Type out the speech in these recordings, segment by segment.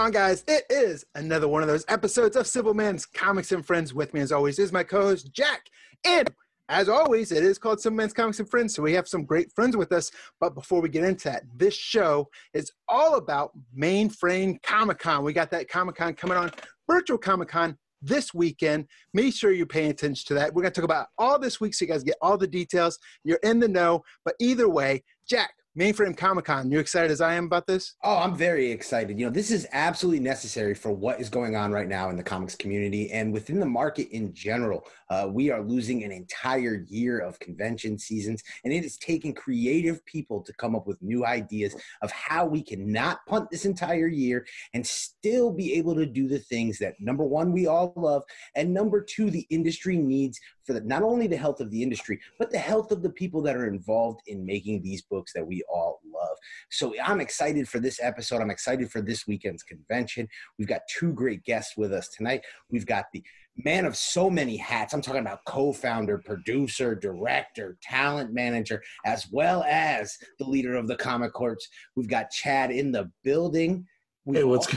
on, guys? It is another one of those episodes of Simple Man's Comics and Friends. With me, as always, is my co host, Jack. And as always, it is called Simple Man's Comics and Friends, so we have some great friends with us. But before we get into that, this show is all about Mainframe Comic Con. We got that Comic Con coming on, virtual Comic Con this weekend. Make sure you're paying attention to that. We're going to talk about all this week so you guys get all the details. You're in the know. But either way, Jack, Mainframe Comic Con. You excited as I am about this? Oh, I'm very excited. You know, this is absolutely necessary for what is going on right now in the comics community and within the market in general. Uh, we are losing an entire year of convention seasons, and it is taking creative people to come up with new ideas of how we can not punt this entire year and still be able to do the things that number one, we all love, and number two, the industry needs for the, not only the health of the industry, but the health of the people that are involved in making these books that we all love. So I'm excited for this episode. I'm excited for this weekend's convention. We've got two great guests with us tonight. We've got the man of so many hats. I'm talking about co founder, producer, director, talent manager, as well as the leader of the Comic Corps. We've got Chad in the building. We've hey, what's,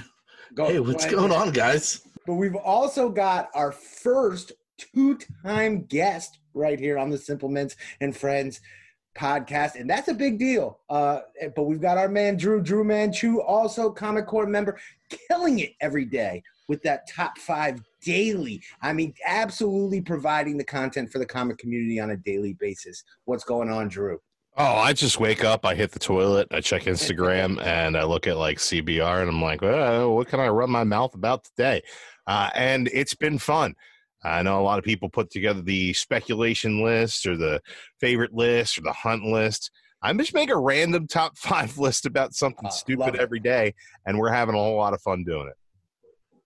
go, hey, what's going on, guys? But we've also got our first two time guest right here on the Simple Men's and Friends podcast, and that's a big deal. Uh, but we've got our man Drew, Drew Manchu, also Comic Corps member, killing it every day with that top five daily. I mean, absolutely providing the content for the comic community on a daily basis. What's going on, Drew? Oh, I just wake up, I hit the toilet, I check Instagram, and I look at like CBR, and I'm like, well, what can I rub my mouth about today? Uh, and it's been fun. I know a lot of people put together the speculation list or the favorite list or the hunt list. I'm just make a random top five list about something uh, stupid every day, and we're having a whole lot of fun doing it.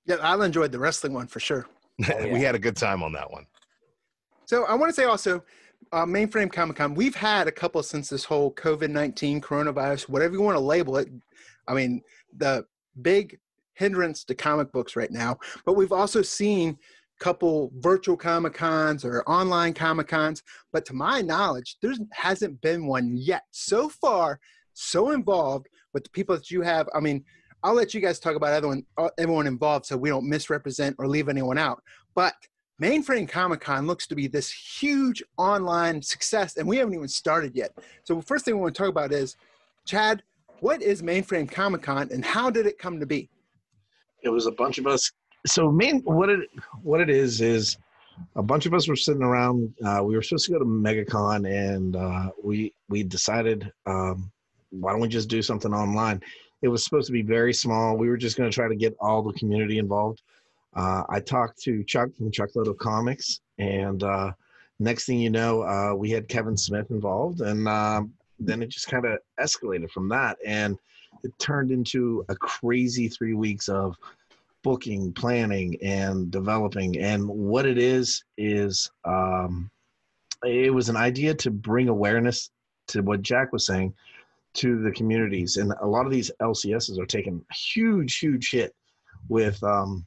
Yeah, I enjoyed the wrestling one for sure. Oh, yeah. we had a good time on that one. So I want to say also, uh, Mainframe Comic Con, we've had a couple since this whole COVID 19 coronavirus, whatever you want to label it. I mean, the big hindrance to comic books right now, but we've also seen a couple virtual comic cons or online comic cons but to my knowledge there hasn't been one yet so far so involved with the people that you have i mean i'll let you guys talk about everyone uh, everyone involved so we don't misrepresent or leave anyone out but mainframe comic con looks to be this huge online success and we haven't even started yet so the first thing we want to talk about is chad what is mainframe comic con and how did it come to be it was a bunch of us so main what it what it is is a bunch of us were sitting around. Uh, we were supposed to go to MegaCon, and uh, we we decided um, why don't we just do something online? It was supposed to be very small. We were just going to try to get all the community involved. Uh, I talked to Chuck from Chuckload of Comics, and uh, next thing you know, uh, we had Kevin Smith involved, and um, then it just kind of escalated from that, and it turned into a crazy three weeks of booking, planning, and developing. And what it is is um, it was an idea to bring awareness to what Jack was saying to the communities. And a lot of these LCSs are taking a huge, huge hit with um,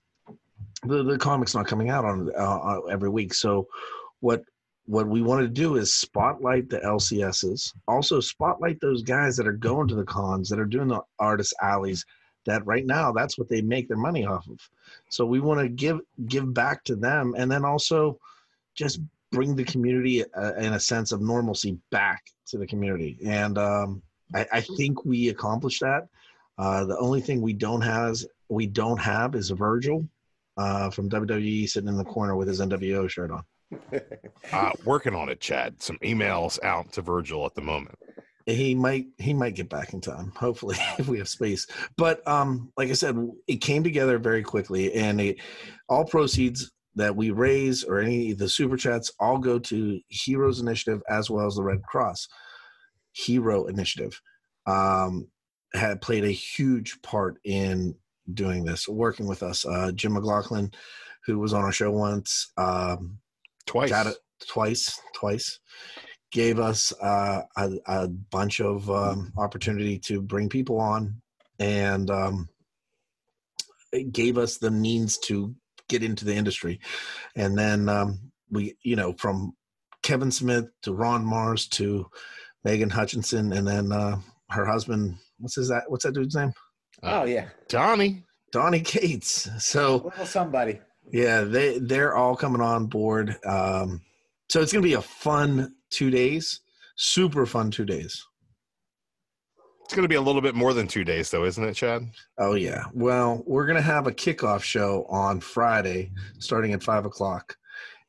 the the comics not coming out on uh, every week. So what what we want to do is spotlight the LCSs, also spotlight those guys that are going to the cons, that are doing the artist alleys, that right now that's what they make their money off of so we want to give give back to them and then also just bring the community uh, in a sense of normalcy back to the community and um, I, I, think we accomplished that. Uh, the only thing we don't has we don't have is a virgil uh, from wwe sitting in the corner with his nwo shirt on. Uh, working on it chad. Some emails out to virgil at the moment. He might he might get back in time hopefully if we have space. But um like i said it came together very quickly and it all proceeds that we raise or any of the super chats all go to heroes initiative as well as the red cross hero initiative um had played a huge part in doing this working with us uh jim McLauchlin who was on our show once um twice. Twice twice gave us uh, a, a, bunch of um, opportunity to bring people on and um, it gave us the means to get into the industry. And then um, we you know from kevin smith to ron Marz to megan hutchison and then uh, her husband what's his that what's that dude's name oh yeah donny Donny Cates. So Little somebody. yeah, they they're all coming on board. Um, so it's gonna be a fun two days, super fun two days. It's going to be a little bit more than two days, though, isn't it, Chad? Oh yeah. Well, we're gonna have a kickoff show on Friday, starting at five o'clock,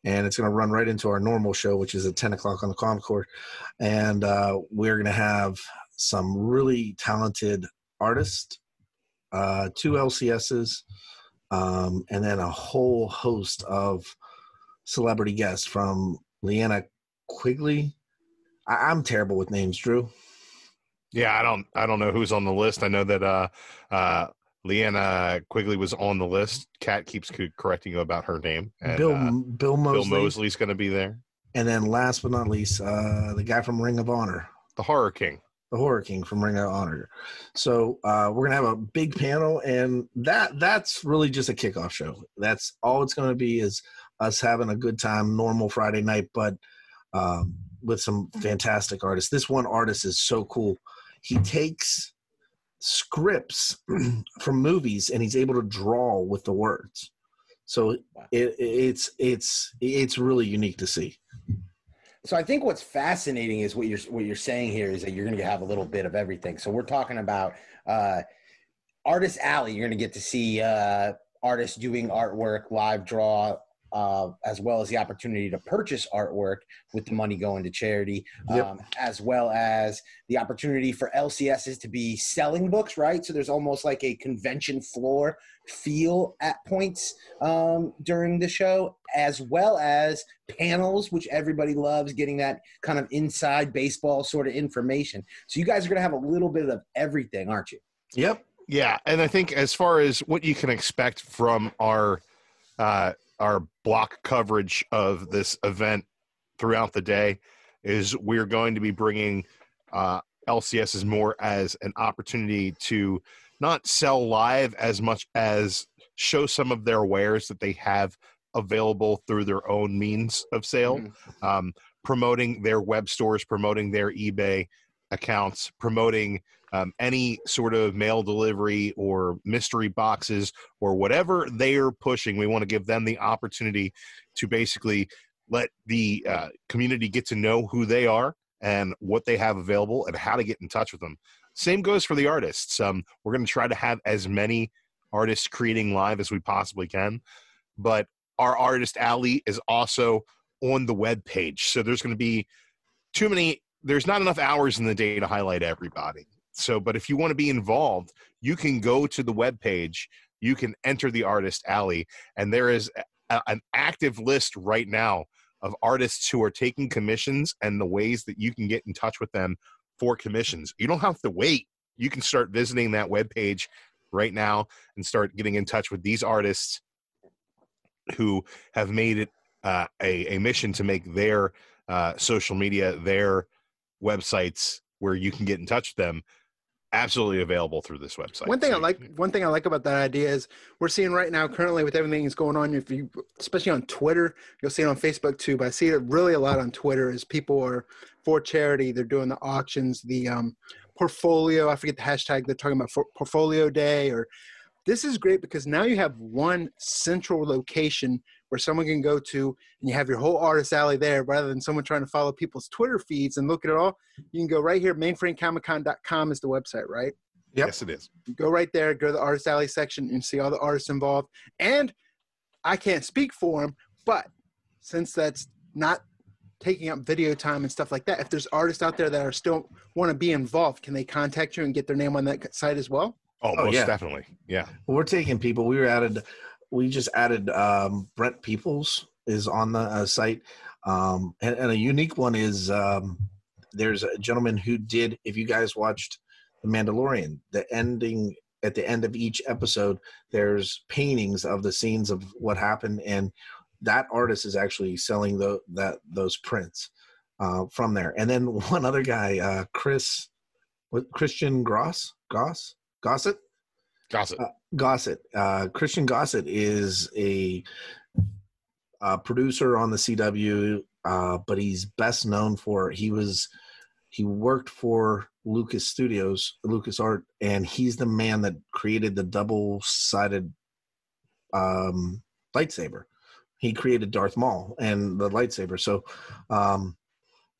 and it's gonna run right into our normal show, which is at ten o'clock on the Concord. And uh, we're gonna have some really talented artists, uh, two LCSs, um, and then a whole host of celebrity guests from Linnea Quigley. I- I'm terrible with names, Drew. Yeah, I don't I don't know who's on the list. I know that uh uh Linnea Quigley was on the list. Kat keeps correcting you about her name. And, Bill uh, Bill Moseley, Bill Moseley's going to be there. and then last but not least, uh, the guy from Ring of Honor. The Horror King. the Horror King from Ring of Honor. So uh, we're gonna have a big panel, and that that's really just a kickoff show. That's all it's gonna be is us having a good time, normal Friday night, but um, with some fantastic artists. This one artist is so cool. He takes scripts from movies and he's able to draw with the words. So it, it's it's it's really unique to see. So I think what's fascinating is what you're what you're saying here is that you're going to have a little bit of everything. So we're talking about uh, Artist Alley. You're going to get to see uh, artists doing artwork, live draw, uh, as well as the opportunity to purchase artwork with the money going to charity, Yep. um, as well as the opportunity for LCSs to be selling books. Right. So there's almost like a convention floor feel at points um, during the show, as well as panels, which everybody loves getting that kind of inside baseball sort of information. So you guys are going to have a little bit of everything, aren't you? Yep. Yeah, and I think as far as what you can expect from our uh, our block coverage of this event throughout the day is we're going to be bringing uh, LCSs more as an opportunity to not sell live as much as show some of their wares that they have available through their own means of sale, um, promoting their web stores, promoting their eBay accounts, promoting um, any sort of mail delivery or mystery boxes or whatever they are pushing. We want to give them the opportunity to basically let the uh, community get to know who they are and what they have available and how to get in touch with them. Same goes for the artists. Um, we're going to try to have as many artists creating live as we possibly can, but our artist alley is also on the web page. So there's going to be too many. There's not enough hours in the day to highlight everybody. So, but if you want to be involved, you can go to the web page. You can enter the artist alley, and there is a, an active list right now of artists who are taking commissions and the ways that you can get in touch with them for commissions. You don't have to wait. You can start visiting that web page right now and start getting in touch with these artists who have made it uh, a, a mission to make their uh, social media, their websites where you can get in touch with them absolutely available through this website. One thing So I like, one thing I like about that idea is we're seeing right now, currently with everything that's going on. If you, especially on Twitter, you'll see it on Facebook too. But I see it really a lot on Twitter. Is people are for charity. They're doing the auctions, the um, portfolio. I forget the hashtag. They're talking about for, portfolio day. Or this is great because now you have one central location where someone can go to, and you have your whole artist alley there, rather than someone trying to follow people's Twitter feeds and look at it all. You can go right here. MainframeComicCon.com is the website, right? Yep. Yes, it is. You go right there, go to the artist alley section, and see all the artists involved. And I can't speak for them, but since that's not taking up video time and stuff like that, if there's artists out there that are still want to be involved, can they contact you and get their name on that site as well? Oh, Oh, most yeah. definitely. Yeah. We're taking people. We were added. We just added um, Brent Peeples is on the uh, site, um, and, and a unique one is um, there's a gentleman who did. If you guys watched The Mandalorian, the ending at the end of each episode, there's paintings of the scenes of what happened, and that artist is actually selling the, that those prints uh, from there. And then one other guy, uh, Chris, what Christian Gross, Goss, Gossett. Gossip. Uh, Gossett. Uh, Christian Gossett is a, producer on the CW, uh, but he's best known for he was he worked for Lucas Studios, Lucas Art, and he's the man that created the double-sided um, lightsaber. He created Darth Maul and the lightsaber. So um,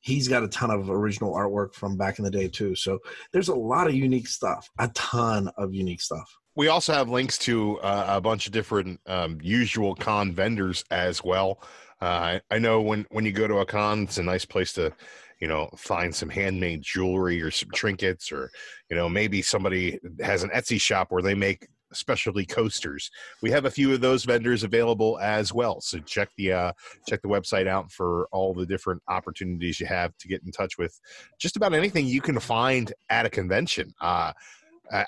he's got a ton of original artwork from back in the day too. So there's a lot of unique stuff, a ton of unique stuff. We also have links to uh, a bunch of different um, usual con vendors as well. Uh, I, know when when you go to a con, it's a nice place to you know find some handmade jewelry or some trinkets or you know maybe somebody has an etsy shop where they make specialty coasters. We have a few of those vendors available as well. So check the uh, check the website out for all the different opportunities you have to get in touch with just about anything you can find at a convention. Uh,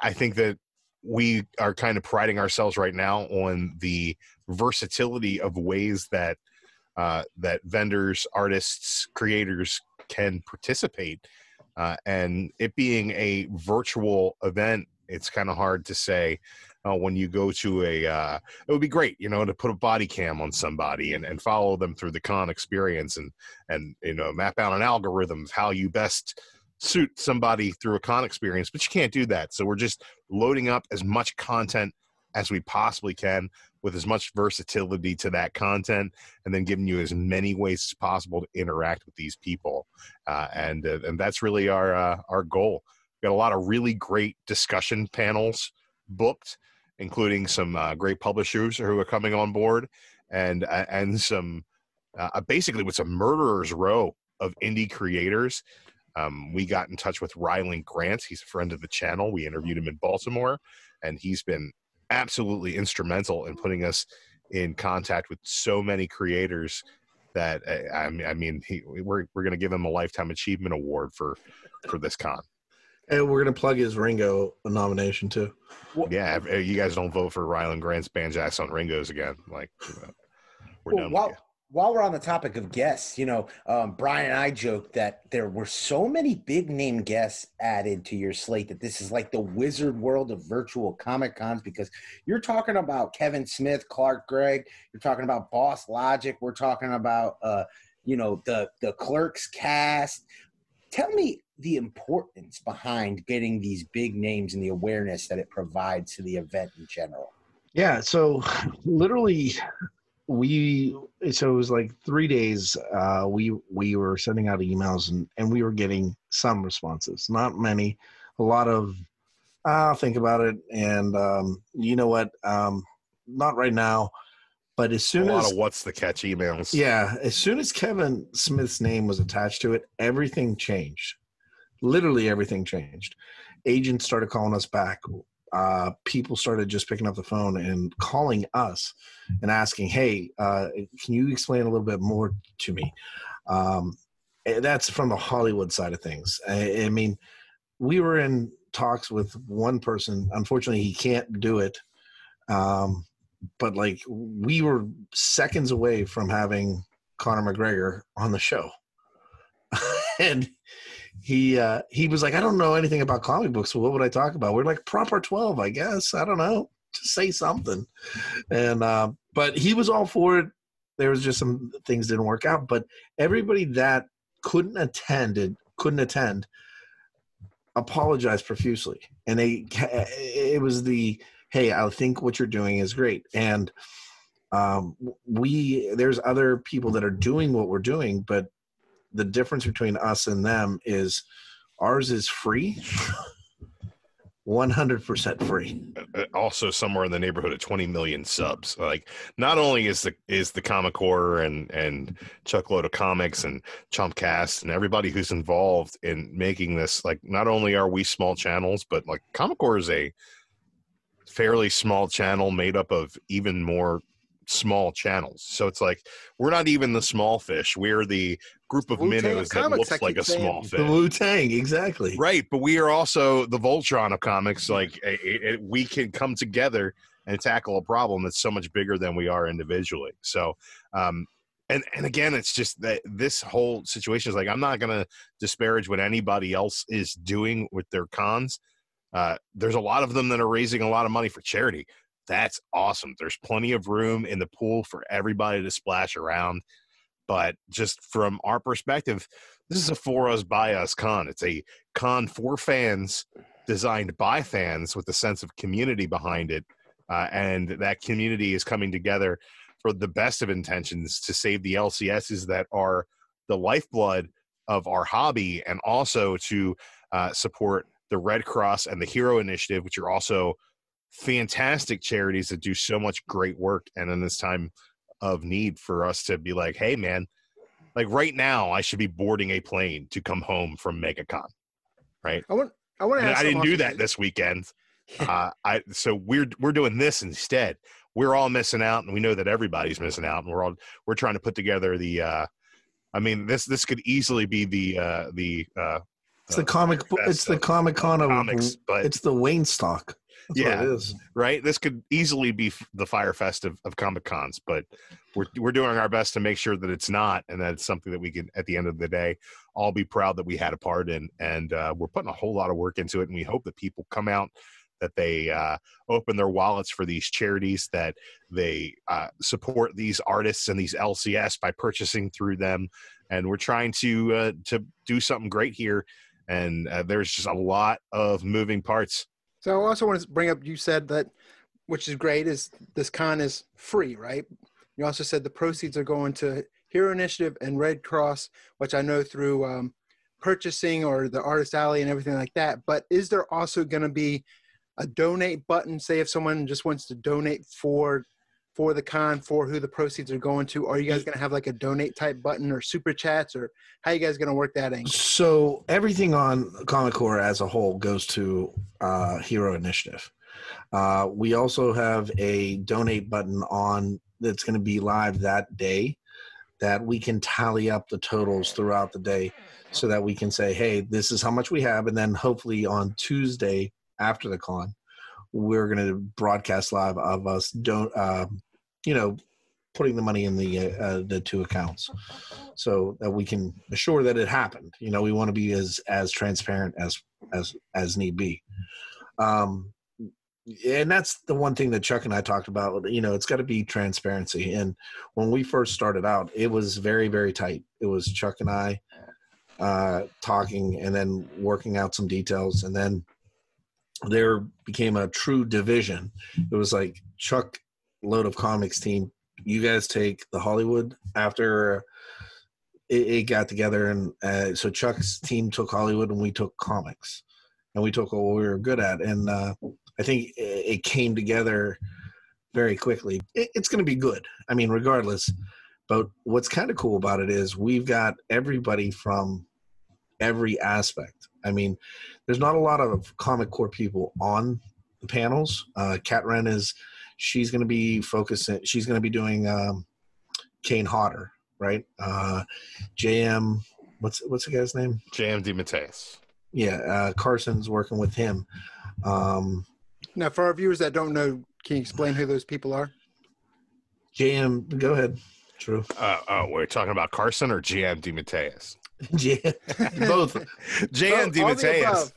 I think that we are kind of priding ourselves right now on the versatility of ways that uh, that vendors, artists, creators can participate. Uh, and it being a virtual event, it's kind of hard to say uh, when you go to a. Uh, it would be great, you know, to put a body cam on somebody and, and follow them through the con experience and and you know map out an algorithm of how you best suit somebody through a con experience. But you can't do that, so we're just loading up as much content as we possibly can with as much versatility to that content and then giving you as many ways as possible to interact with these people uh, and uh, and that's really our uh, our goal We've got a lot of really great discussion panels booked including some uh, great publishers who are coming on board and uh, and some uh, basically with some murderers row of indie creators um, we got in touch with Rylend Grant. He's a friend of the channel. We interviewed him in Baltimore, and he's been absolutely instrumental in putting us in contact with so many creators that uh, I, I mean, he, we're we're going to give him a lifetime achievement award for for this con. And we're going to plug his Ringo nomination too. Yeah, you guys don't vote for Rylend Grant's Banjax on Ringos again, like we're well, done. While, while we're on the topic of guests, you know, um, Brian and I joked that there were so many big name guests added to your slate that this is like the wizard world of virtual comic cons because you're talking about Kevin Smith, Clark Gregg, you're talking about Boss Logic, we're talking about, uh, you know, the the Clerks cast. Tell me the importance behind getting these big names and the awareness that it provides to the event in general. Yeah, so literally we so it was like three days uh we we were sending out emails and and we were getting some responses not many a lot of i'll think about it and um you know what um not right now but as soon a lot as of what's the catch emails. yeah as soon as kevin smith's name was attached to it everything changed. Literally everything changed. Agents started calling us back uh, people started just picking up the phone and calling us and asking, "Hey, uh, can you explain a little bit more to me?" Um, that's from the Hollywood side of things. I, I, mean, we were in talks with one person. Unfortunately, he can't do it. Um, but like, we were seconds away from having Conor McGregor on the show, and he uh, he was like, I don't know anything about comic books. So what would I talk about? We're like proper twelve, I guess. I don't know. Just say something. And uh, but he was all for it. There was just some things didn't work out. But everybody that couldn't attend it couldn't attend apologized profusely, and they it was the hey, I think what you're doing is great, and um, we there's other people that are doing what we're doing, but the difference between us and them is ours is free. 100% free. Uh, also somewhere in the neighborhood of 20 million subs. Like not only is the is the comic horror and and chuckload of comics and chumpcast and everybody who's involved in making this like not only are we small channels but like comic horror is a fairly small channel made up of even more small channels. So it's like we're not even the small fish. We're the group of Wu-Tang minnows that Comics, looks I like a saying. small the fish. Wu Tang, exactly. Right, but we are also the Voltron of comics. Like it, it, we can come together and tackle a problem that's so much bigger than we are individually. So, um, and and again, it's just that this whole situation is like I'm not going to disparage what anybody else is doing with their cons. Uh, there's a lot of them that are raising a lot of money for charity. That's awesome. There's plenty of room in the pool for everybody to splash around. But just from our perspective, this is a for us by us con. It's a con for fans, designed by fans with a sense of community behind it, uh, and that community is coming together for the best of intentions to save the LCSs that are the lifeblood of our hobby, and also to uh, support the Red Cross and the Hero Initiative, which are also fantastic charities that do so much great work. And in this time of need, for us to be like, hey, man, like right now, I should be boarding a plane to come home from MegaCon, right? I want. I want to. I didn't do that this weekend. uh, I so we're we're doing this instead. We're all missing out, and we know that everybody's missing out, and we're all we're trying to put together the. uh I mean, this this could easily be the uh the. uh It's the comic. It's the Comic Con of. comics, but It's the Wayne stock. Yeah. it is. right? This could easily be f- the Fyre Fest of, of Comic Cons, but we're we're doing our best to make sure that it's not, and that it's something that we can, at the end of the day, all be proud that we had a part in, and uh, we're putting a whole lot of work into it, and we hope that people come out, that they uh, open their wallets for these charities, that they uh, support these artists and these LCS by purchasing through them, and we're trying to uh, to do something great here, and uh, there's just a lot of moving parts. So I also want to bring up. You said that, which is great, is this con is free, right? You also said the proceeds are going to Hero Initiative and Red Cross, which I know through um, purchasing or the Artist Alley and everything like that. But is there also going to be a donate button? Say if someone just wants to donate for for the con for who the proceeds are going to, are you guys going to have like a donate type button or super chats or how are you guys going to work that angle? So everything on Comic Core as a whole goes to uh, Hero Initiative. Uh, we also have a donate button on that's going to be live that day that we can tally up the totals throughout the day so that we can say, hey, this is how much we have. And then hopefully on Tuesday after the con, we're going to broadcast live of us don't, uh, you know, putting the money in the uh, the two accounts so that we can assure that it happened. You know we want to be as as transparent as as as need be. Um and that's the one thing that chuck and i talked about you know it's got to be transparency. And when we first started out it was very very tight. It was chuck and i uh talking and then working out some details. And then there became a true division. It was like chuck load of comics team. You guys take the hollywood after it, it got together and uh, so chuck's team took hollywood and we took comics and we took what we were good at. And uh, i think it, it came together very quickly. It, it's going to be good i mean regardless. But what's kind of cool about it is we've got everybody from every aspect. I mean there's not a lot of comic core people on the panels. Uh, kat is she's going to be focusing she's going to be doing um, kane hodder right uh, jm what's what's the guy's name JM DeMatteis. yeah uh, carson's working with him um, Now, for our viewers that don't know, can you explain who those people are? jm go ahead true Uh, oh, we're talking about Carson or JM DeMatteis. yeah both all the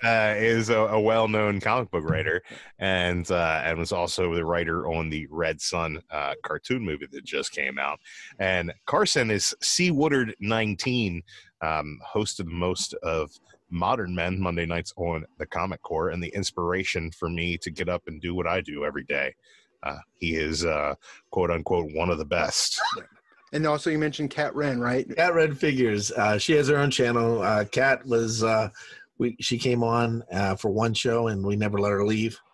uh, is a, a well-known comic book writer, and uh, and was also the writer on the Red Son uh, cartoon movie that just came out. And Carson is C Woodard 19, um, hosted most of Modern Men Monday nights on the Comic Core, and the inspiration for me to get up and do what I do every day. Uh, he is uh, quote unquote one of the best. And also, you mentioned Kat Wren, right? Cat Red Figures. Uh, she has her own channel. Uh, Cat was uh, we she came on uh, for one show and we never let her leave.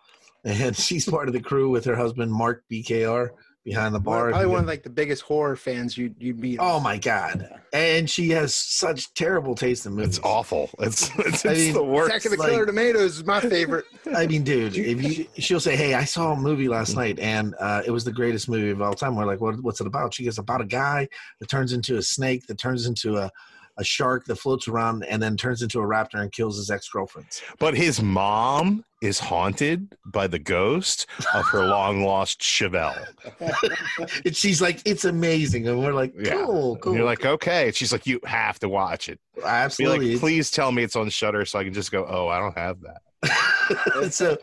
And she's part of the crew with her husband Mark BKR behind the bar. Probably one of like the biggest horror fans you'd you'd meet. Oh my god! And she has such terrible taste in movies. It's awful. It's it's, I it's mean, the worst. Attack of the like- Killer Tomatoes is my favorite. I mean, dude, if you she'll say, "Hey, I saw a movie last night, and uh, it was the greatest movie of all time." We're like, what, "What's it about?" She goes, "About a guy that turns into a snake, that turns into a, a shark, that floats around, and then turns into a raptor and kills his ex girlfriends." But his mom is haunted by the ghost of her long lost Chevelle. and she's like, "It's amazing," and we're like, Yeah. "Cool, cool." And you're like, okay. And she's like, you have to watch it. "Absolutely." like, please tell me it's on Shudder so I can just go, oh, I don't have that. so,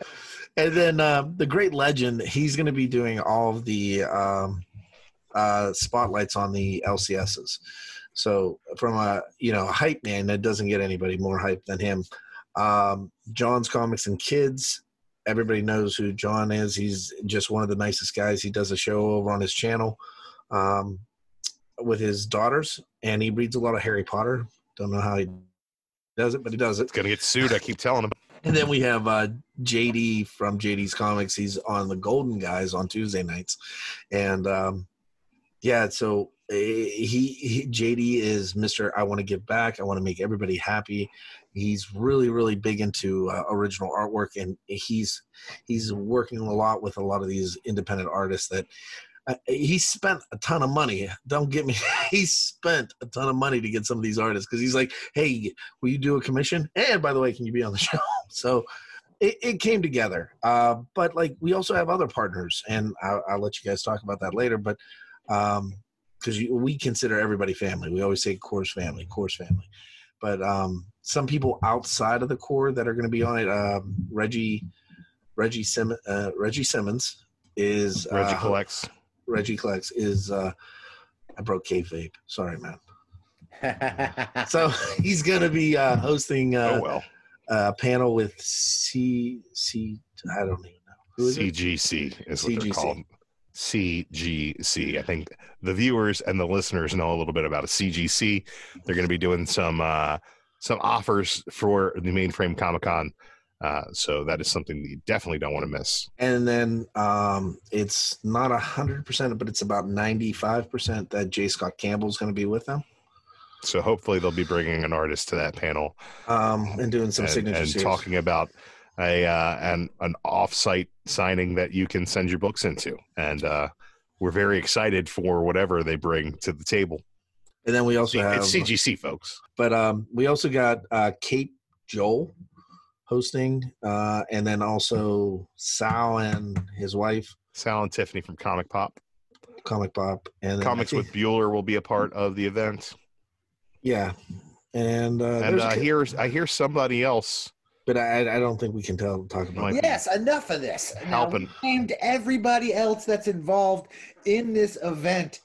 and then um, the great legend, he's going to be doing all of the um, uh, spotlights on the LCSs. So from a you know a hype man, that doesn't get anybody more hype than him. Um, John's Comics and Kids. Everybody knows who John is. He's just one of the nicest guys. He does a show over on his channel um, with his daughters, and he reads a lot of Harry Potter. Don't know how he does it, but he does it. It's gonna get sued. I keep telling him. And then we have uh, JD from JD's Comics. He's on the Golden Guys on Tuesday nights, and um, yeah, so uh, he, he JD is Mister. I want to give back. I want to make everybody happy. He's really really big into uh, original artwork, and he's he's working a lot with a lot of these independent artists that. Uh, he spent a ton of money. Don't get me. he spent a ton of money to get some of these artists because he's like, "Hey, will you do a commission? And by the way, can you be on the show?" So it, it came together. Uh, but like we also have other partners, and I'll, I'll, let you guys talk about that later. But because um, we consider everybody family, we always say course family, course family. But um, some people outside of the core that are going to be on it, um, Reggie, Reggie Sim, uh, Reggie Simmons is Reggie uh, collects. Reggie collects is. Uh, I broke kayfabe. Sorry, man. so he's going to be uh, hosting. Uh, oh well uh, panel with C C. I don't even know. Who is CGC it? is what CGC. they're called. CGC. I think the viewers and the listeners know a little bit about a CGC. They're going to be doing some uh, some offers for the mainframe Comic Con. Uh, so that is something you definitely don't want to miss. And then um, it's not a hundred percent, but it's about ninety five percent that J. Scott Campbell is going to be with them. So hopefully they'll be bringing an artist to that panel um, and doing some and, signatures and talking about a uh, an an offsite signing that you can send your books into, and uh, we're very excited for whatever they bring to the table. And then we also have it's CGC folks, but um, we also got uh, Kate Joel hosting, uh, and then also Sal and his wife, Sal and Tiffany from Comic Pop. Comic Pop and Comics with Bueller will be a part of the event. Yeah, and uh, and I hear I hear somebody else, but I I don't think we can tell talk about. Yes, enough of this. Helping named everybody else that's involved in this event.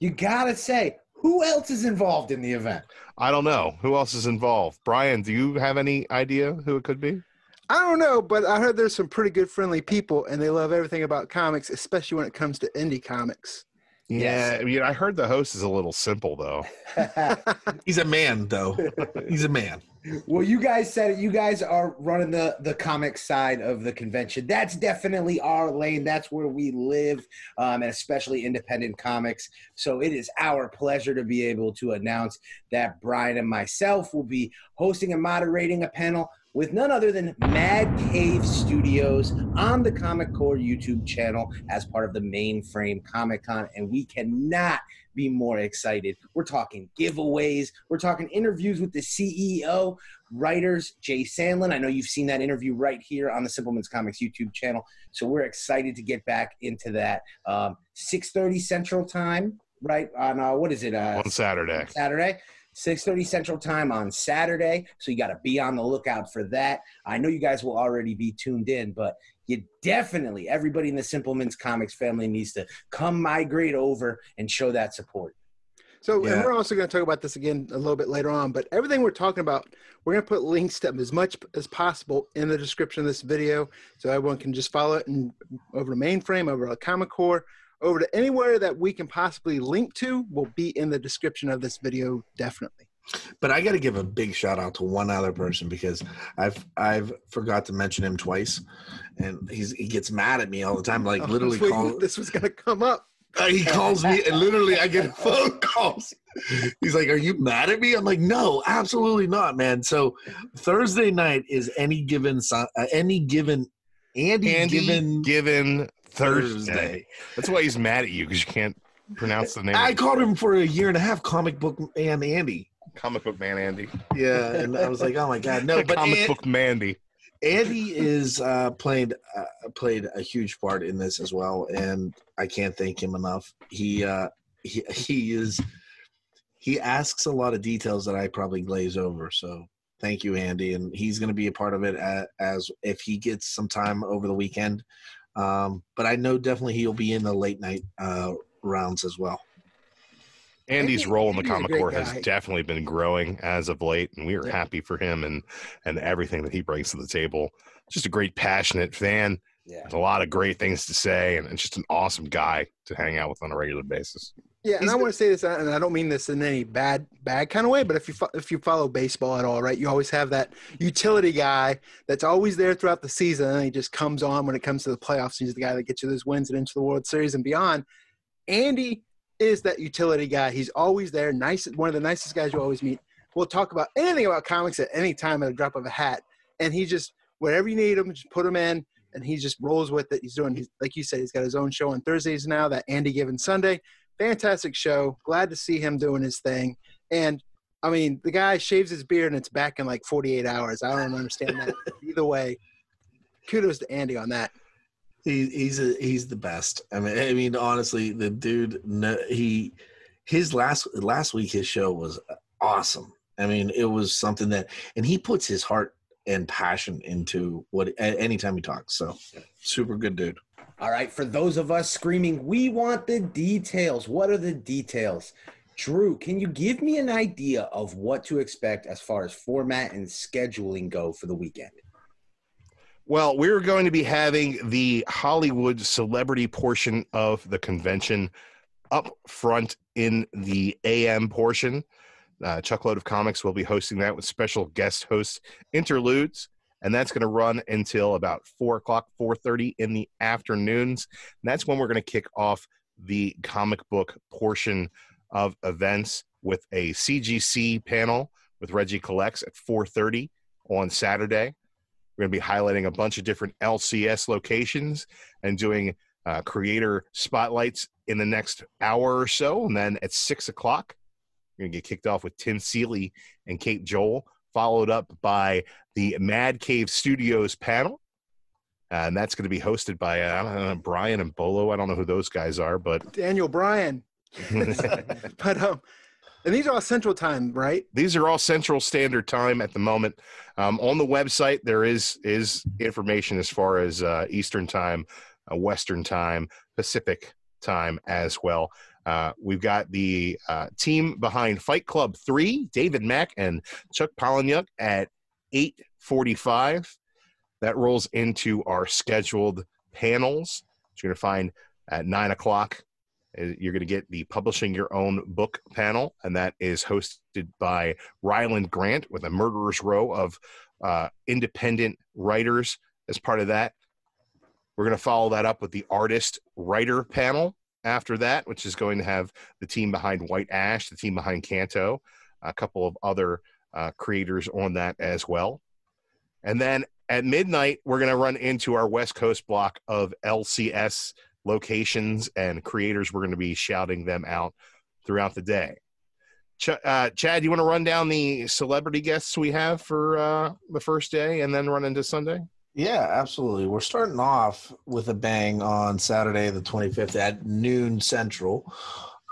You gotta say who else is involved in the event. I don't know who else is involved. Brian, do you have any idea who it could be? I don't know, but I heard there's some pretty good friendly people, and they love everything about comics, especially when it comes to indie comics. Yeah, yes. I mean, I heard the host is a little simple though. He's a man, though. He's a man. Well, you guys said it. You guys are running the the comic side of the convention. That's definitely our lane. That's where we live, um, and especially independent comics. So it is our pleasure to be able to announce that Brian and myself will be hosting and moderating a panel with none other than Mad Cave Studios on the Comic Core YouTube channel as part of the Mainframe Comic Con. And we cannot be more excited. We're talking giveaways, we're talking interviews with the CEO, writers, Jay Sandlin. I know you've seen that interview right here on the Simpleman's Comics YouTube channel. So we're excited to get back into that. Um, 6.30 Central Time, right? On uh, what is it? Uh, on Saturday. Saturday. 6:30 Central Time on Saturday. So you got to be on the lookout for that. I know you guys will already be tuned in, but you definitely everybody in the Simpleman's Comics family needs to come migrate over and show that support. So, yeah. and we're also going to talk about this again a little bit later on, but everything we're talking about, we're going to put links to as much as possible in the description of this video so everyone can just follow it and over to mainframe, over to Comic Core, over to anywhere that we can possibly link to will be in the description of this video definitely. But i got to give a big shout out to one other person because i've i've forgot to mention him twice. And he's he gets mad at me all the time like oh, literally call, this was gonna come up. Uh, he calls me and literally i get phone calls. He's like are you mad at me? I'm like no absolutely not man. So thursday night is any given uh, any given Andy, Andy given given Thursday. Thursday. That's why he's mad at you because you can't pronounce the name. I called him for a year and a half, comic book man Andy. Comic book man Andy. Yeah, and I was like, oh my god, no, but comic An- book Mandy. Andy is uh, played uh, played a huge part in this as well, and I can't thank him enough. He uh, he he is he asks a lot of details that I probably glaze over. So thank you, Andy, and he's going to be a part of it as, as if he gets some time over the weekend. Um, but I know definitely he'll be in the late night uh, rounds as well. Andy's Andy- role in the Comic Core has definitely been growing as of late, and we are Yeah. happy for him and and everything that he brings to the table. Just a great, passionate fan. Yeah. Has a lot of great things to say, and, and just an awesome guy to hang out with on a regular basis. Yeah, and I want to say this, and I don't mean this in any bad, bad kind of way, but if you fo- if you follow baseball at all, right, you always have that utility guy that's always there throughout the season, and he just comes on when it comes to the playoffs. He's the guy that gets you those wins and into the World Series and beyond. Andy is that utility guy. He's always there, nice, one of the nicest guys you always meet. We'll talk about anything about comics at any time at a drop of a hat, and he just wherever you need him, just put him in, and he just rolls with it. He's doing, he's, like you said, he's got his own show on Thursdays now. That Andy Given Sunday fantastic show. Glad to see him doing his thing. And I mean, the guy shaves his beard and it's back in like 48 hours. I don't understand that. Either way, kudos to Andy on that. He, he's a, he's the best. I mean, I mean, honestly, the dude, no, he, his last last week, his show was awesome. I mean, it was something that, and he puts his heart and passion into what anytime he talks. So, super good dude. All right, for those of us screaming, we want the details. What are the details? Drew, can you give me an idea of what to expect as far as format and scheduling go for the weekend? Well, we're going to be having the Hollywood celebrity portion of the convention up front in the AM portion. Uh, Chuckload of Comics will be hosting that with special guest host interludes, and that's going to run until about four o'clock, four thirty in the afternoons. And that's when we're going to kick off the comic book portion of events with a CGC panel with Reggie Collects at four thirty on Saturday. We're going to be highlighting a bunch of different LCS locations and doing uh, creator spotlights in the next hour or so. And then at six o'clock, we're going to get kicked off with Tim Seeley and Kate Joel, followed up by the Mad Cave Studios panel. Uh, and that's going to be hosted by uh, I don't know, Brian and Bolo. I don't know who those guys are, but Daniel Bryan. but um, and these are all Central Time, right? these are all Central Standard Time at the moment. Um, on the website, there is is information as far as uh, Eastern Time, uh, Western Time, Pacific Time as well. Uh, we've got the uh, team behind Fight Club Three, David Mack and Chuck Palahniuk at eight forty-five. That rolls into our scheduled panels. You're going to find at nine o'clock uh, you're going to get the publishing your own book panel, and that is hosted by Rylend Grant with a murderer's row of uh, independent writers as part of that. We're going to follow that up with the artist writer panel after that, which is going to have the team behind White Ash, the team behind Canto, a couple of other uh, creators on that as well. And then at midnight, we're going to run into our West Coast block of LCS locations and creators. We're going to be shouting them out throughout the day. Ch- uh, Chad, you want to run down the celebrity guests we have for uh, the first day and then run into Sunday? Yeah, absolutely. We're starting off with a bang on Saturday, the 25th at noon central.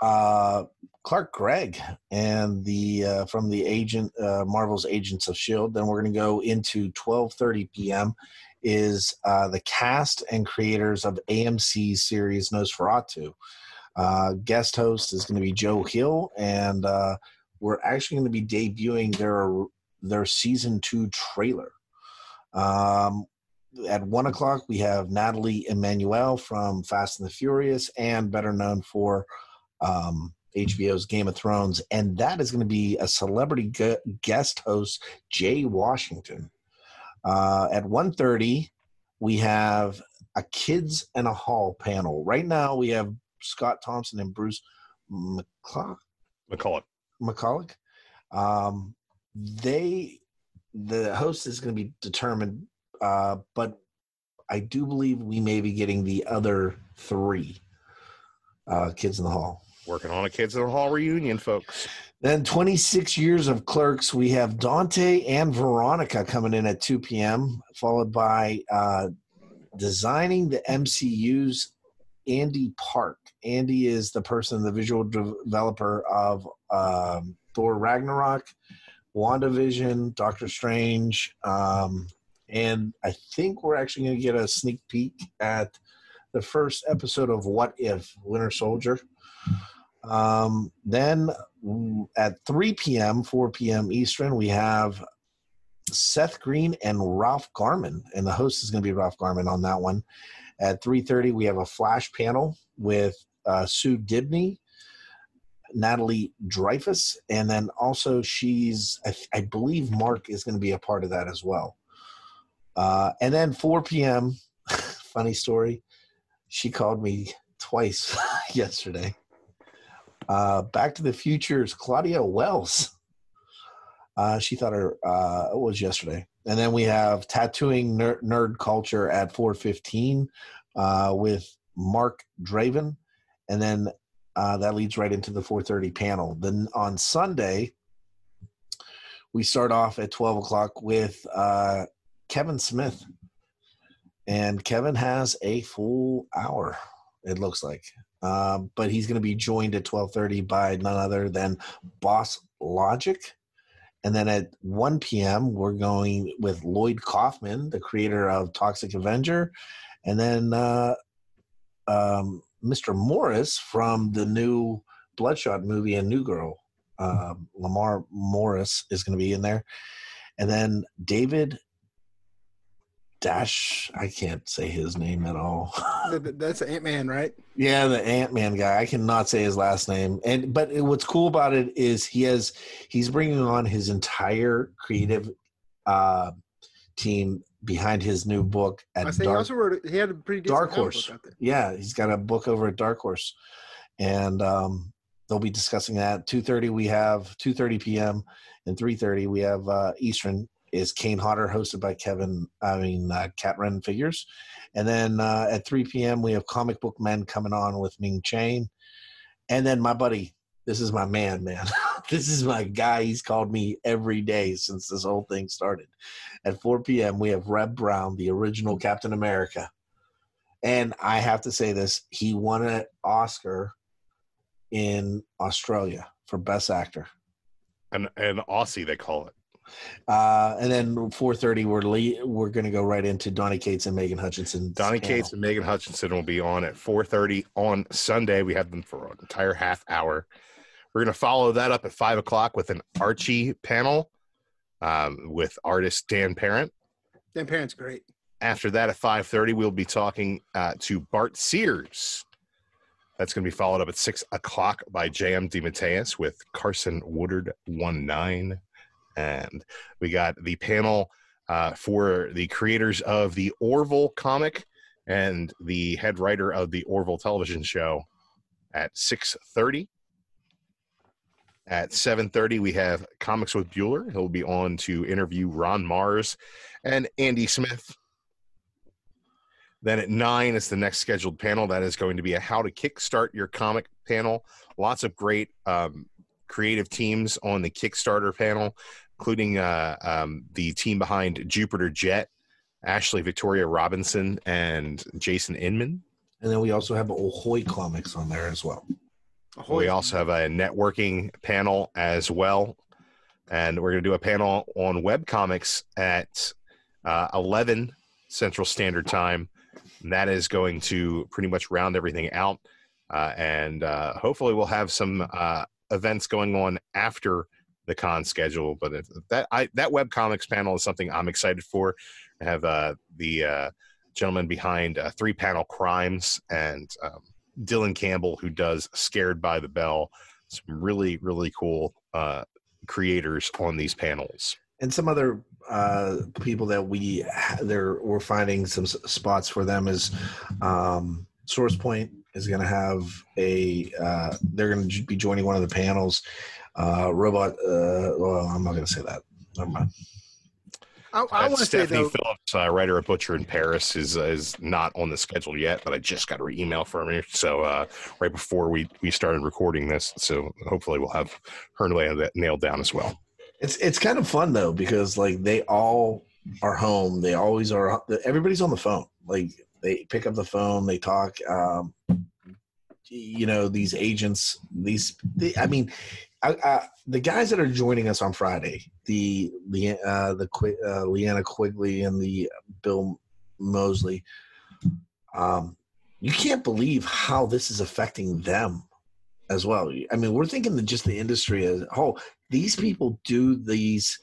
Uh, Clark Gregg and the uh, from the agent uh, Marvel's Agents of Shield. Then we're going to go into 12:30 p.m. Is uh, the cast and creators of AMC series NOS4A2. Uh, guest host is going to be Joe Hill, and uh, we're actually going to be debuting their their season two trailer. Um, at one o'clock, we have Nathalie Emmanuel from Fast and the Furious, and better known for um, HBO's Game of Thrones. And that is going to be a celebrity gu- guest host, Jay Washington. Uh, at 1.30, we have a Kids in the Hall panel. Right now, we have Scott Thompson and Bruce McClough. McCullough. McCulloch. Um, they, the host is going to be determined, uh, but I do believe we may be getting the other three uh, kids in the hall. Working on a Kids in the Hall reunion, folks. Then 26 years of clerks. We have Dante and Veronica coming in at 2 p.m., followed by uh, designing the MCU's Andy Park. Andy is the person, the visual developer of um, Thor Ragnarok, WandaVision, Doctor Strange, um, and I think we're actually going to get a sneak peek at the first episode of What If Winter Soldier. Um, then mm, at 3 p.m., 4 p.m. Eastern, we have Seth Green and Ralph Garman, and the host is going to be Ralph Garman on that one. At 3:30, we have a flash panel with uh, Sue Dibney, Natalie Dreyfuss, and then also she's I, I believe Mark is going to be a part of that as well. Uh, and then 4 p.m. funny story, she called me twice yesterday. Uh, Back to the Future's Claudia Wells. Uh, she thought her uh, it was yesterday. And then we have tattooing nerd, nerd culture at 4:15 uh, with Mark Draven, and then uh, that leads right into the 4:30 panel. Then on Sunday, we start off at 12 o'clock with uh, Kevin Smith, and Kevin has a full hour. It looks like, um, but he's going to be joined at 12:30 by none other than Boss Logic. And then at 1 p.m., we're going with Lloyd Kaufman, the creator of Toxic Avenger, and then uh, um, Mr. Morris from the new Bloodshot movie and New Girl. Uh, Lamorne Morris is going to be in there, and then David Dash. I can't say his name at all. Th- th- That's Ant Man, right? Yeah, the Ant Man guy. I cannot say his last name. And but what's cool about it is he has he's bringing on his entire creative uh, team behind his new book at I say he Dark, also wrote. He had a pretty Dark Horse. book out there. Yeah, he's got a book over at Dark Horse, and um, they'll be discussing that. Two thirty we have two thirty p.m. and three thirty we have uh, Eastern is Kane Hodder hosted by Kevin. I mean uh, Cat Ren figures, and then uh, at three p.m. we have Comic Book Men coming on with Ming Chen, and then my buddy. This is my man, man. this is my guy. He's called me every day since this whole thing started. At 4 p.m., we have Reb Brown, the original Captain America. And I have to say this, he won an Oscar in Australia for Best Actor. An, an Aussie, they call it. Uh, and then 4:30, we're le- we're going to go right into Donny Cates and Megan Hutchison. Donny Cates and Megan Hutchison will be on at 4:30 on Sunday. We have them for an entire half hour. We're going to follow that up at five o'clock with an Archie panel um, with artist Dan Parent. Dan Parent's great. After that, at 5:30, we'll be talking uh, to Bart Sears. That's going to be followed up at six o'clock by J.M. DeMatteis with Carson Woodard one nine, and we got the panel uh, for the creators of the Orville comic and the head writer of the Orville television show at six thirty. At 7:30, we have Comics with Bueller. He'll be on to interview Ron Marz and Andy Smith. Then at nine is the next scheduled panel. That is going to be a how to kickstart your comic panel. Lots of great um, creative teams on the Kickstarter panel, including uh, um, the team behind Jupiter Jet, Ashley Victoria Robinson, and Jason Inman. And then we also have Ahoy Comics on there as well. Ahoy. We also have a networking panel as well. And we're going to do a panel on webcomics at uh, 11 Central Standard Time. And that is going to pretty much round everything out. Uh, and uh, hopefully, we'll have some uh, events going on after the con schedule. But that I, that webcomics panel is something I'm excited for. I have uh, the uh, gentleman behind uh, Three Panel Crimes and um, Dylan Campbell, who does Scared by the Bell. Some really, really cool uh, creators on these panels. and some other uh, people that we there we're finding some spots for them is um, Source Point is going to have a uh, they're going to be joining one of the panels. Uh, robot. Uh, well, I'm not going to say that. Never mind. I, I Uh, want to say Stephanie though. Phillips, uh, writer of Butcher in Paris, is is not on the schedule yet, but I just got her email from her. So uh, right before we we started recording this, so hopefully we'll have her nailed, nailed down as well. It's it's kind of fun though because like they all are home. They always are. Everybody's on the phone. Like they pick up the phone. They talk. Um, you know these agents. These they, I mean, I, I, the guys that are joining us on Friday. The the uh, the uh, Linnea Quigley and the Bill Moseley. Um, you can't believe how this is affecting them as well. I mean, we're thinking that just the industry as whole. These people do these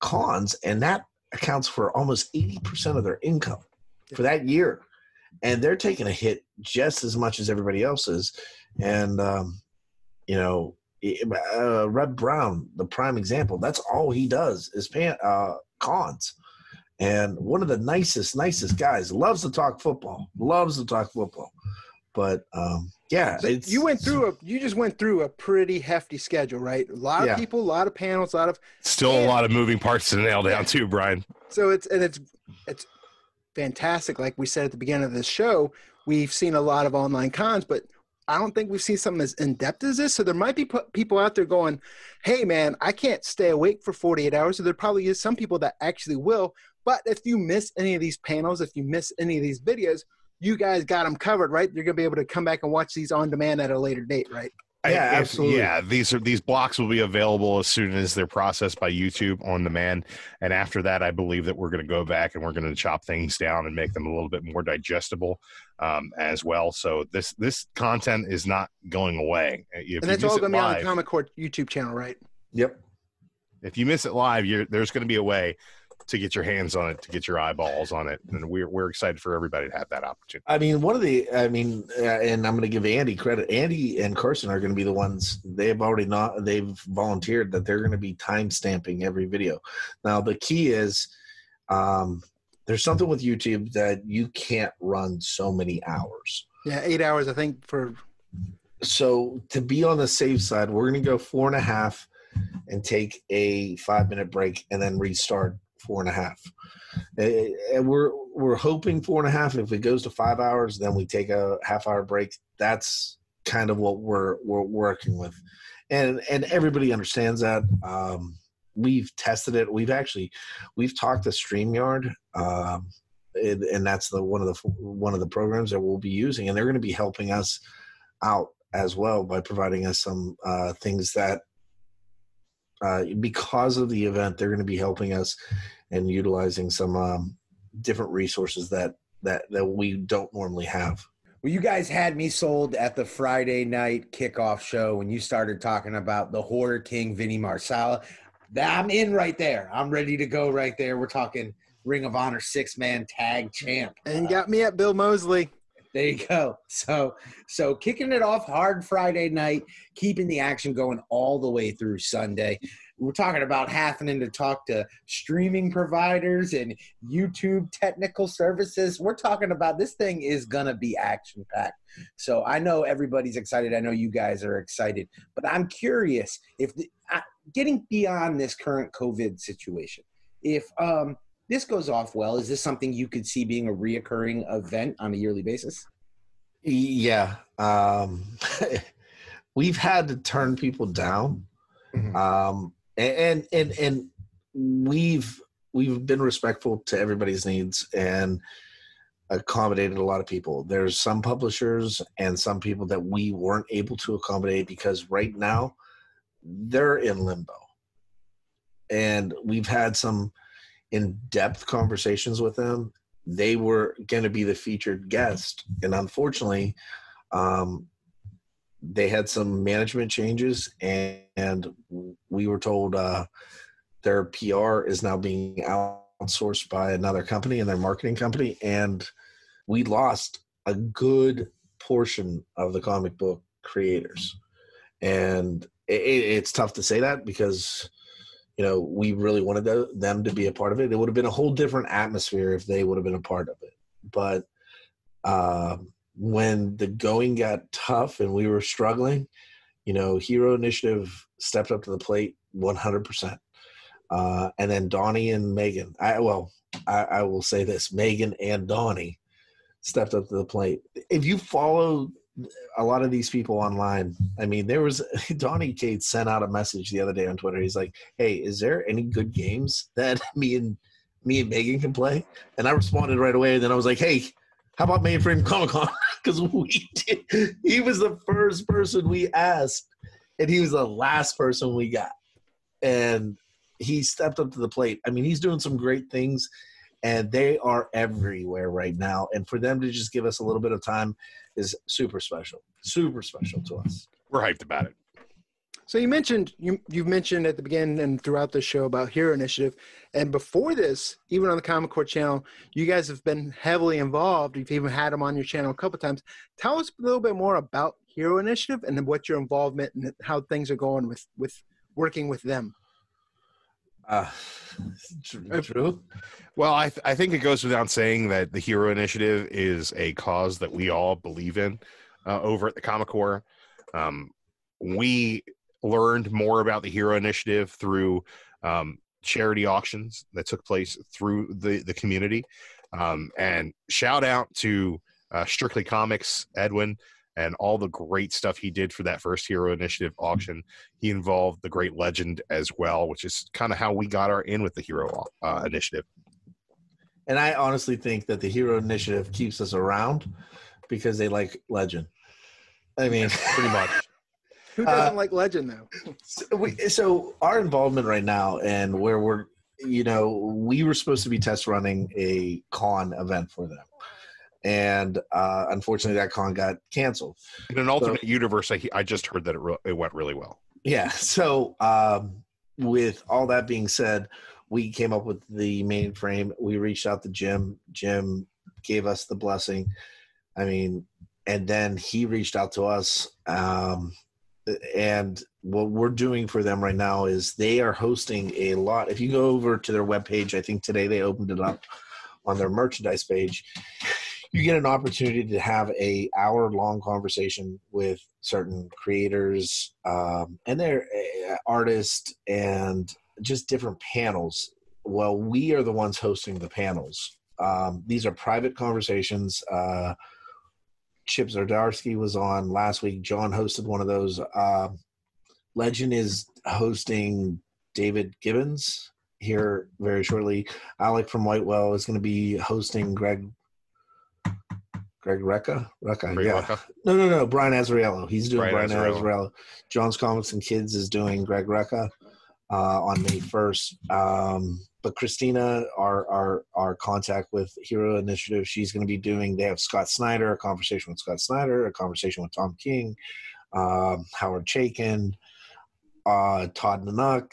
cons, and that accounts for almost eighty percent of their income for that year, and they're taking a hit just as much as everybody else is. And um, you know, uh, Reb Brown, the prime example. That's all he does is pan, uh, cons. And one of the nicest, nicest guys loves to talk football. Loves to talk football. But um, yeah, so you went through a you just went through a pretty hefty schedule, right? A lot of Yeah. people, a lot of panels, a lot of Still a lot of moving parts to nail down too, Brian. so it's and it's it's fantastic. Like we said at the beginning of this show, we've seen a lot of online cons, but I don't think we've seen something as in depth as this. So there might be people out there going, "Hey, man, I can't stay awake for 48 hours." So there probably is some people that actually will. But if you miss any of these panels, if you miss any of these videos, you guys got them covered, right? You're gonna be able to come back and watch these on demand at a later date, right? I- Yeah, if- absolutely. Yeah, these are these blocks will be available as soon as they're processed by YouTube on demand, and after that, I believe that we're going to go back and we're going to chop things down and make them a little bit more digestible um, as well. So this this content is not going away. If and that's miss all it gonna be on the Comic Corps YouTube channel, right? Yep. if you miss it live, you're, there's going to be a way to get your hands on it, to get your eyeballs on it, and we're we're excited for everybody to have that opportunity. I mean, one of the, I mean, uh, and I'm going to give Andy credit. Andy and Carson are going to be the ones they've already not, they've volunteered that they're going to be time stamping every video. Now, the key is um, there's something with YouTube that you can't run so many hours. Yeah, eight hours, I think, for So to be on the safe side, we're going to go four and a half and take a five minute break and then restart four and a half. And we're we're hoping four and a half. If it goes to five hours, then we take a half hour break. That's kind of what we're we're working with, and and everybody understands that. Um, we've tested it. We've actually we've talked to Streamyard. Um, and, and that's the one of the one of the programs that we'll be using, and they're going to be helping us out as well by providing us some uh, things that uh, because of the event they're going to be helping us and utilizing some um, different resources that that that we don't normally have Well, you guys had me sold at the Friday night kickoff show when you started talking about the Horror King Vinny Marseglia. That I'm in right there. I'm ready to go right there. We're talking Ring of Honor six man tag champ. and got me at Bill Moseley. There you go. So so kicking it off hard Friday night, keeping the action going all the way through Sunday. We're talking about having to talk to streaming providers and YouTube technical services. We're talking about this thing is gonna be action packed. So I know everybody's excited. I know you guys are excited, but I'm curious if the, uh, getting beyond this current COVID situation, if um, this goes off well, is this something you could see being a reoccurring event on a yearly basis? yeah um, we've had to turn people down Mhm. um, and and and we've we've been respectful to everybody's needs and accommodated a lot of people. There's some publishers and some people that we weren't able to accommodate because right now they're in limbo. And we've had some in-depth conversations with them. They were going to be the featured guest. And unfortunately um, they had some management changes and, and we were told uh, their pr is now being outsourced by another company and their marketing company. And we lost a good portion of the comic book creators. And it, it's tough to say that because you know we really wanted them to be a part of it. It would have been a whole different atmosphere if they would have been a part of it. But um, when the going got tough and we were struggling you know hero initiative stepped up to the plate 100% uh, and then donny and megan i well I, I will say this megan and donny stepped up to the plate. If you follow a lot of these people online i mean there was donny cates sent out a message the other day on twitter. He's like hey is there any good games that me and me and megan can play? And i responded right away. And then i was like hey how about mainframe comic con? Because we did he was the first person we asked and he was the last person we got. And he stepped up to the plate. I mean he's doing some great things and they are everywhere right now. And for them to just give us a little bit of time is super special. Super special to us. We're hyped about it. So you mentioned you you've mentioned at the beginning and throughout the show about Hero Initiative, and before this, even on the Comic Corps channel, you guys have been heavily involved. You've even had them on your channel a couple times. Tell us a little bit more about Hero Initiative and what your involvement and how things are going with with working with them. Uh, true. Well, I, th- I think it goes without saying that the Hero Initiative is a cause that we all believe in uh, over at the Comic Corps. Um, we learned more about the Hero Initiative through um, charity auctions that took place through the, the community. Um, and shout out to uh, Strictly Comics, Edwin, and all the great stuff he did for that first Hero Initiative auction. He involved the Great Legend as well, which is kind of how we got our in with the Hero uh, Initiative. And I honestly think that the Hero Initiative keeps us around because they like Legend. I mean, pretty much. Who doesn't uh, like Legend though? So, we, so our involvement right now, and where we're, you know, we were supposed to be test running a con event for them and uh, unfortunately that con got canceled. In an alternate so, universe, I, I just heard that it, re- it went really well. Yeah. So um, with all that being said, we came up with the mainframe. We reached out to Jim. Jim gave us the blessing. I mean, and then he reached out to us. Um, and what we're doing for them right now is they are hosting a lot. If you go over to their webpage, I think today they opened it up on their merchandise page you get an opportunity to have a hour long conversation with certain creators um, and their uh, artists and just different panels well we are the ones hosting the panels um, these are private conversations uh, chip zdarsky was on last week john hosted one of those uh, legend is hosting david gibbons here very shortly alec from whitewell is going to be hosting greg Greg Rucka? Rucka, yeah. Rucka? No, no, no. Brian Azzarello. He's doing Brian, Brian. John's Comics and Kids is doing Greg Rucka uh, on May 1st. Um, but Christina, our, our, our contact with Hero Initiative, she's going to be doing, they have Scott Snyder, a conversation with Scott Snyder, a conversation with Tom King, um, Howard Chaykin, uh, Todd Nauck.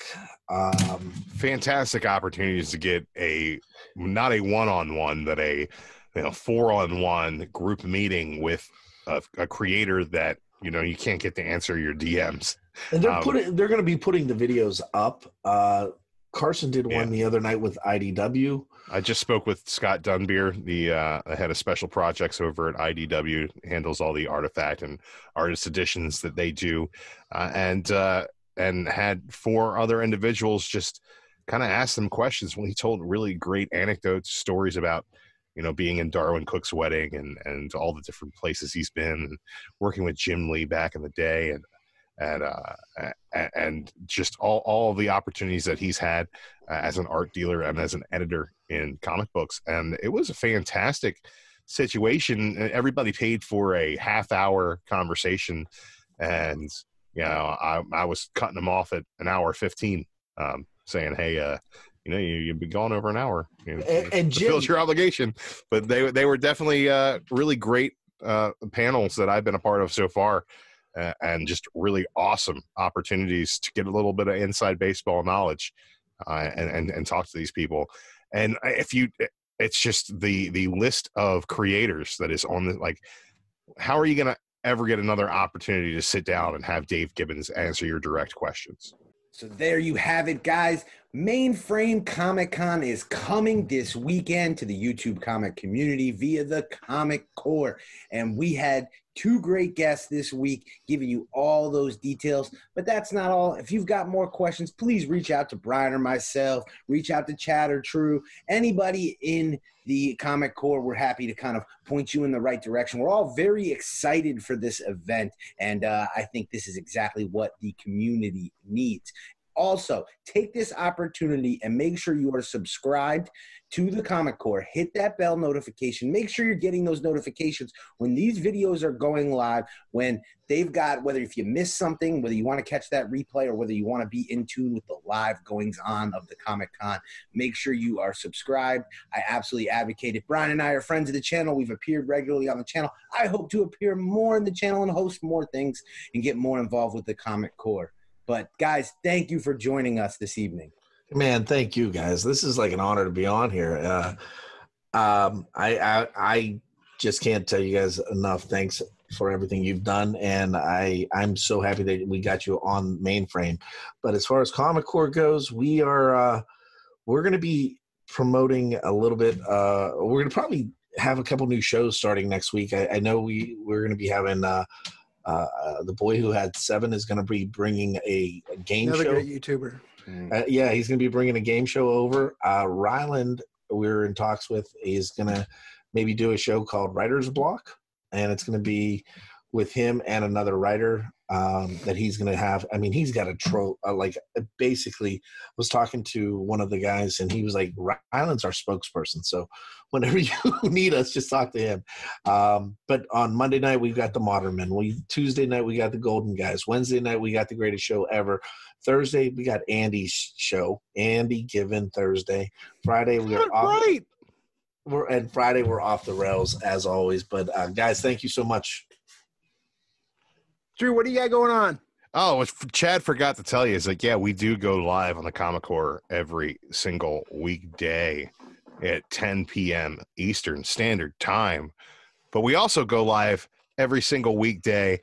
Um, Fantastic opportunities to get a, not a one-on-one, but a you know four on one group meeting with a, a, creator that you know you can't get to answer your DMs. And they're um, putting they're going to be putting the videos up. Uh, Carson did one yeah. the other night with IDW. I just spoke with Scott Dunbier, the uh, head of special projects over at IDW, handles all the artifact and artist editions that they do, uh, and uh, and had four other individuals just kind of ask them questions. Well, he told really great anecdotes, stories about you know, being in Darwyn Cooke's wedding and and all the different places he's been, and working with Jim Lee back in the day, and and uh, and just all all the opportunities that he's had uh, as an art dealer and as an editor in comic books, and it was a fantastic situation. Everybody paid for a half hour conversation, and you know, I I was cutting them off at an hour fifteen, um, saying, "Hey, uh, you know, you, you'd be gone over an hour. You know, and, and Jim, your obligation. But they they were definitely uh, really great uh, panels that I've been a part of so far, uh, and just really awesome opportunities to get a little bit of inside baseball knowledge, uh, and, and and talk to these people. And if you, it's just the the list of creators that is on the like. How are you going to ever get another opportunity to sit down and have Dave Gibbons answer your direct questions? So there you have it, guys. Mainframe Comic Con is coming this weekend to the YouTube comic community via the Comic Corps. And we had two great guests this week giving you all those details. But that's not all. If you've got more questions, please reach out to Brian or myself, reach out to Chad or Drew, anybody in the Comic Corps. We're happy to kind of point you in the right direction. We're all very excited for this event, and uh, I think this is exactly what the community needs. Also, take this opportunity and make sure you are subscribed to the Comic Corps. Hit that bell notification. Make sure you're getting those notifications when these videos are going live, when they've got, whether if you miss something, whether you want to catch that replay or whether you want to be in tune with the live goings on of the Comic Con, make sure you are subscribed. I absolutely advocate it. Brian and I are friends of the channel. We've appeared regularly on the channel. I hope to appear more in the channel and host more things and get more involved with the Comic Corps. But guys, thank you for joining us this evening. Man, thank you guys. This is like an honor to be on here. Uh, um, I, I I just can't tell you guys enough. Thanks for everything you've done, and I I'm so happy that we got you on mainframe. But as far as Comic Corps goes, we are uh, we're going to be promoting a little bit. Uh, we're going to probably have a couple new shows starting next week. I, I know we we're going to be having. Uh, uh, the boy who had seven is going to be bringing a, a game Another show. great YouTuber. Uh, yeah, he's going to be bringing a game show over. Uh, Rylend, we're in talks with, is going to maybe do a show called Writer's Block, and it's going to be with him and another writer um, that he's going to have. I mean, he's got a troll. Uh, like, basically, was talking to one of the guys, and he was like, "Rylend's our spokesperson. So, whenever you need us, just talk to him." Um, but on Monday night, we've got the Modern Men. We Tuesday night, we got the Golden Guys. Wednesday night, we got the Greatest Show Ever. Thursday we got Andy's show. Andy given Thursday. Friday we are off. Right. We're and Friday we're off the rails as always. But uh, guys, thank you so much. Drew, what do you got going on? Oh, Chad forgot to tell you is like, yeah, we do go live on the Comic Corps every single weekday at 10 p.m. Eastern Standard Time. But we also go live every single weekday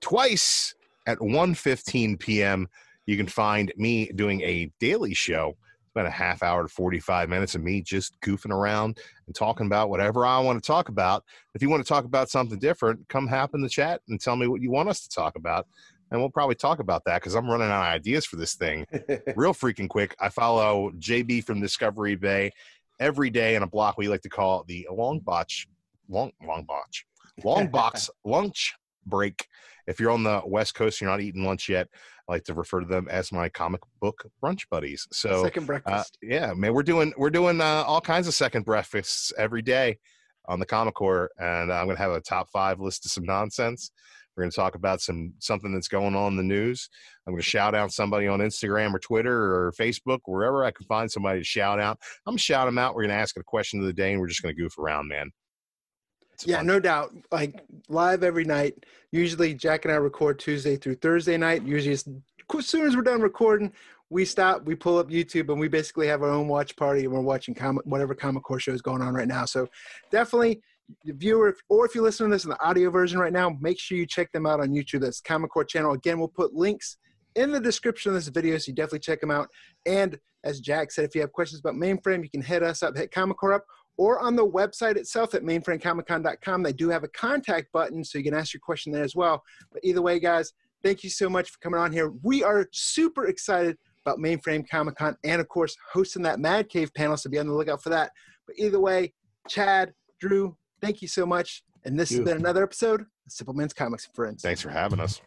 twice at 1:15 p.m. You can find me doing a daily show. About a half hour to 45 minutes of me just goofing around and talking about whatever I want to talk about. If you want to talk about something different, come hop in the chat and tell me what you want us to talk about. And we'll probably talk about that because I'm running out of ideas for this thing real freaking quick. I follow JB from Discovery Bay every day in a block we like to call the long botch, long long botch, long box lunch break. If you're on the West Coast, and you're not eating lunch yet. I like to refer to them as my comic book brunch buddies. So Second uh, breakfast. yeah, man, we're doing we're doing uh, all kinds of second breakfasts every day on the Comic Corps, and I'm gonna have a top five list of some nonsense. We're gonna talk about some something that's going on in the news. I'm gonna shout out somebody on Instagram or Twitter or Facebook, wherever I can find somebody to shout out. I'm gonna shout them out. We're gonna ask a question of the day, and we're just gonna goof around, man. It's yeah, fun. no doubt. Like live every night. Usually, Jack and I record Tuesday through Thursday night. Usually, as soon as we're done recording, we stop, we pull up YouTube, and we basically have our own watch party, and we're watching comic whatever comic corps show is going on right now. So, definitely, the viewer, or if you're listening to this in the audio version right now, make sure you check them out on YouTube. That's Comic Corps channel. Again, we'll put links in the description of this video, so you definitely check them out. And as Jack said, if you have questions about mainframe, you can hit us up, hit Comic Corps up, or on the website itself at mainframecomiccon.com. They do have a contact button, so you can ask your question there as well. But either way, guys, thank you so much for coming on here. We are super excited about Mainframe Comic Con and, of course, hosting that Mad Cave panel, so be on the lookout for that. But either way, Chad, Drew, thank you so much. And this Thank has you. been another episode of Simple Man's Comics and Friends. Thanks for having us.